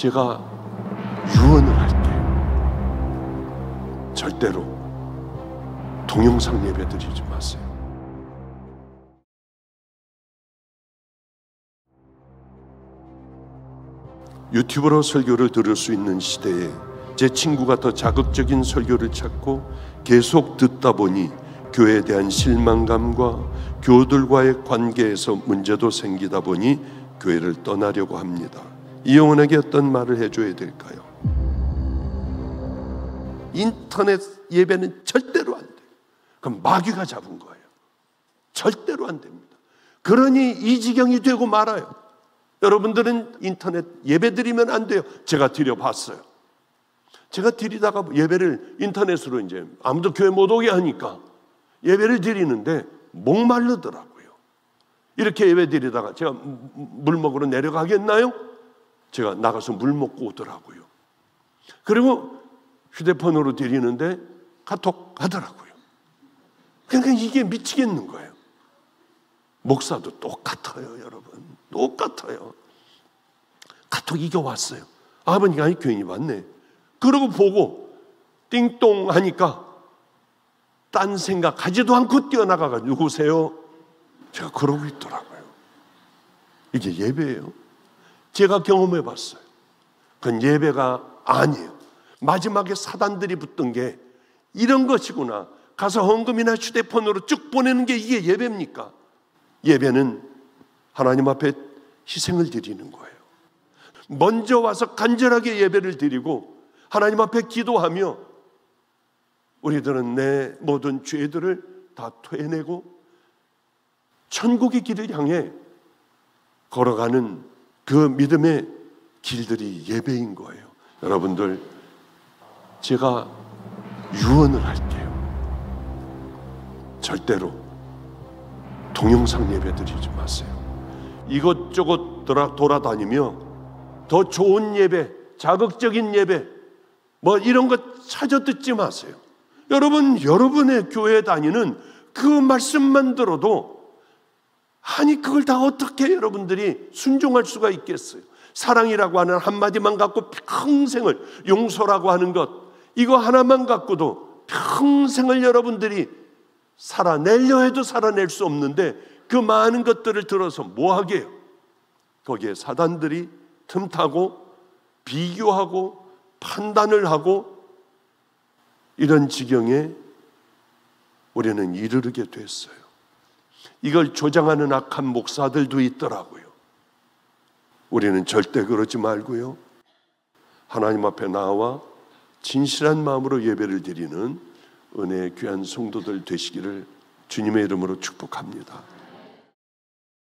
제가 유언을 할게요. 절대로 동영상 예배 드리지 마세요. 유튜브로 설교를 들을 수 있는 시대에 제 친구가 더 자극적인 설교를 찾고 계속 듣다 보니 교회에 대한 실망감과 교들과의 관계에서 문제도 생기다 보니 교회를 떠나려고 합니다. 이 영혼에게 어떤 말을 해줘야 될까요? 인터넷 예배는 절대로 안 돼요. 그럼 마귀가 잡은 거예요. 절대로 안 됩니다. 그러니 이 지경이 되고 말아요. 여러분들은 인터넷 예배 드리면 안 돼요. 제가 드려봤어요. 제가 드리다가 예배를 인터넷으로 이제 아무도 교회 못 오게 하니까 예배를 드리는데 목말르더라고요. 이렇게 예배 드리다가 제가 물 먹으러 내려가겠나요? 제가 나가서 물 먹고 오더라고요. 그리고 휴대폰으로 드리는데 카톡 하더라고요. 그러니까 이게 미치겠는 거예요. 목사도 똑같아요, 여러분. 똑같아요. 카톡 이겨 왔어요. 아버니가 아니 교인이 왔네. 그러고 보고 띵동 하니까 딴 생각 하지도 않고 뛰어나가가 누구세요? 제가 그러고 있더라고요. 이게 예배예요. 제가 경험해 봤어요. 그건 예배가 아니에요. 마지막에 사단들이 붙던 게 이런 것이구나. 가서 헌금이나 휴대폰으로 쭉 보내는 게 이게 예배입니까? 예배는 하나님 앞에 희생을 드리는 거예요. 먼저 와서 간절하게 예배를 드리고 하나님 앞에 기도하며 우리들은 내 모든 죄들을 다 토해내고 천국의 길을 향해 걸어가는 그 믿음의 길들이 예배인 거예요. 여러분들, 제가 유언을 할게요. 절대로 동영상 예배 드리지 마세요. 이것저것 돌아, 돌아 다니며 더 좋은 예배, 자극적인 예배, 뭐 이런 것 찾아 듣지 마세요. 여러분, 여러분의 교회 다니는 그 말씀만 들어도 아니 그걸 다 어떻게 여러분들이 순종할 수가 있겠어요? 사랑이라고 하는 한마디만 갖고 평생을 용서라고 하는 것 이거 하나만 갖고도 평생을 여러분들이 살아내려 해도 살아낼 수 없는데 그 많은 것들을 들어서 뭐 하게요? 거기에 사단들이 틈타고 비교하고 판단을 하고 이런 지경에 우리는 이르게 됐어요. 이걸 조장하는 악한 목사들도 있더라고요. 우리는 절대 그러지 말고요. 하나님 앞에 나와 진실한 마음으로 예배를 드리는 은혜의 귀한 성도들 되시기를 주님의 이름으로 축복합니다.